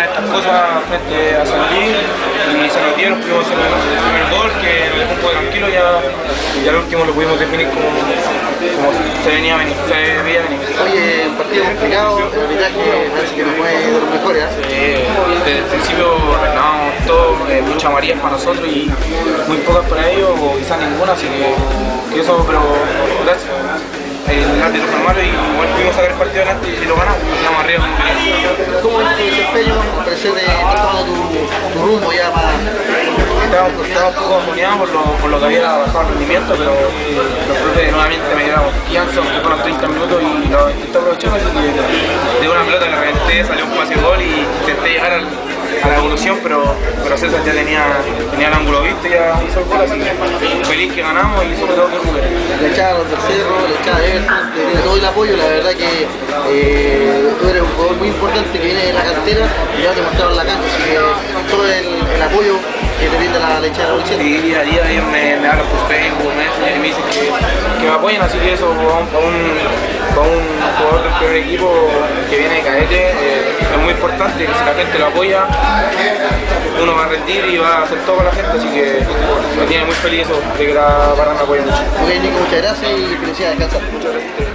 estas cosas frente a San Luis y se nos dieron, pudimos hacer el primer gol que nos dejó un poco tranquilo ya, y al último lo pudimos definir como, como se venía a venir, se veía venir. Oye, un partido complicado, el arbitraje parece que no fue de los mejores. ¿eh? Eh, desde el principio ganábamos todo, eh, muchas amarillas para nosotros y muy pocas para ellos, o quizás ninguna, así que, que eso, pero gracias. El árbitro fue malo y igual pudimos sacar el partido adelante y lo ganamos, estamos arriba. ¿Cómo parecer de estar tomando tu, tu rumbo ya más? Estaba, estaba un poco amoneado por lo, por lo que había bajado el rendimiento, pero eh, los profes nuevamente me dieron confianza, aunque fueron 30 minutos y lo intenté aprovechar, así que de una pelota le reventé, salió un pase gol y intenté llegar al, a la evolución, pero, pero César ya tenía, tenía el ángulo visto y ya hizo el gol, así que feliz que ganamos y sobre todo que jugué. La echada a los del Cerro, la echada de Everton, tiene todo el apoyo, la verdad que eh, muy importante que viene de la cantera y demostrado en la cancha, así que todo el, el apoyo que te brinda la lechada de Bolsero. Y día a día ellos me, me hablan por Facebook, me, me dicen que, que me apoyan, así que eso para un, para un, para un jugador del primer equipo que viene de cadete eh, es muy importante, que si la gente lo apoya, uno va a rendir y va a hacer todo con la gente, así que me tiene muy feliz eso, de que la barra me apoya mucho. Ok, Nico, muchas gracias y felicidades, descansar. Muchas gracias.